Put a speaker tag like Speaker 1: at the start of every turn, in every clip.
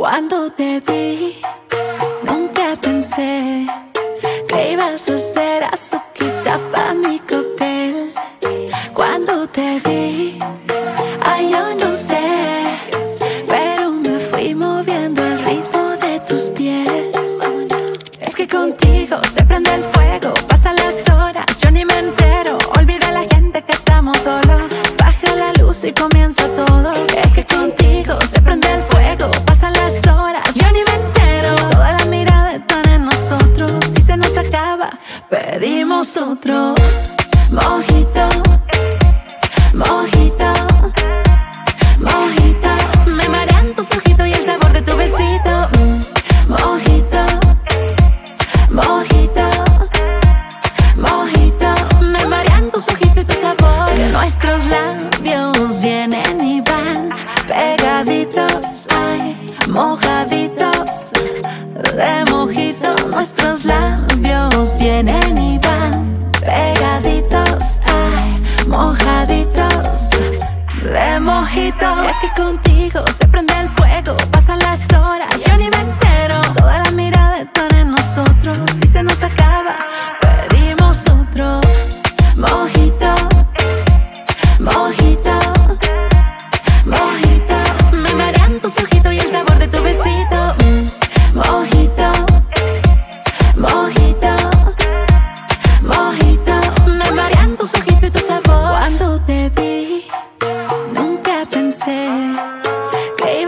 Speaker 1: Cuando te vi, nunca pensé que ibas a ser así. Pedimos otro mojito. Es que contigo se prende el fuego, pasan las horas, yo ni me entero. Toda la mirada está en nosotros, si se nos acaba, pedimos otro mojito.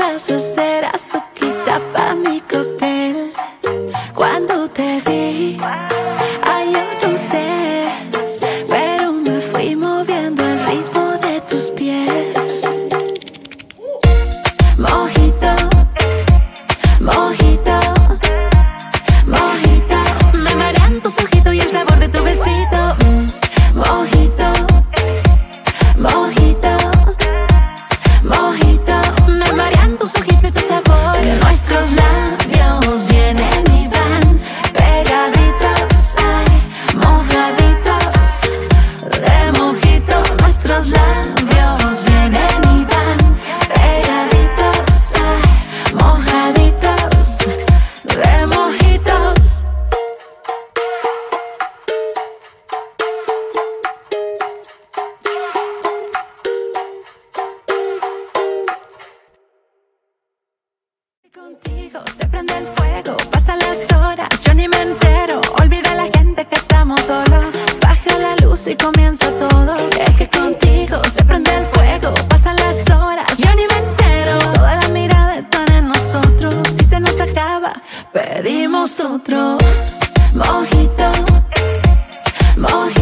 Speaker 1: brazo será su quita pa' mi cóctel. Cuando te vi. pedimos otro mojito, mojito.